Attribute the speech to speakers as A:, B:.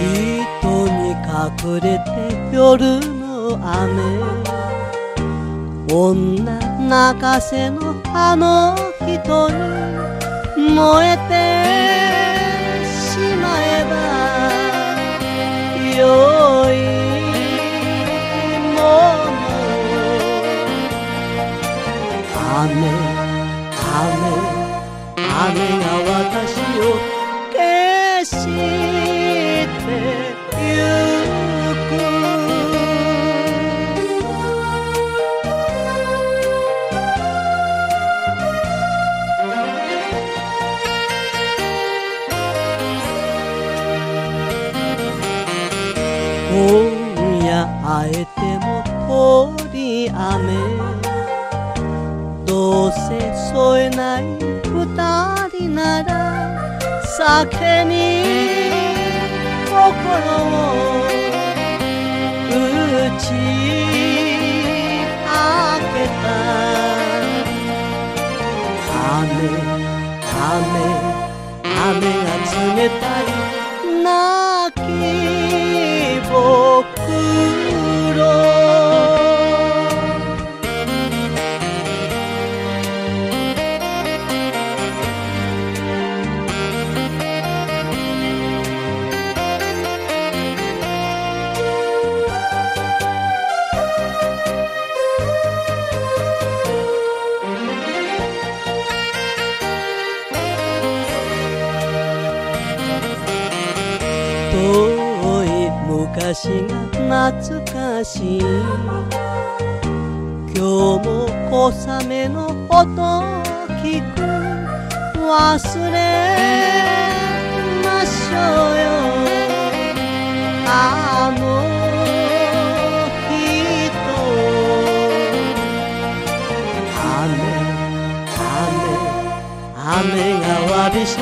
A: に隠れて夜の雨。女泣かせのあの人に燃えてしまえばよいもの。雨雨雨が私今夜会えても通り雨どうせ添えない二人なら酒に心を打ち明けた雨雨雨が冷たい泣遠い昔が懐かしい。今日も小雨の音聞く。忘れましょうよ。あの人。雨雨雨がわびし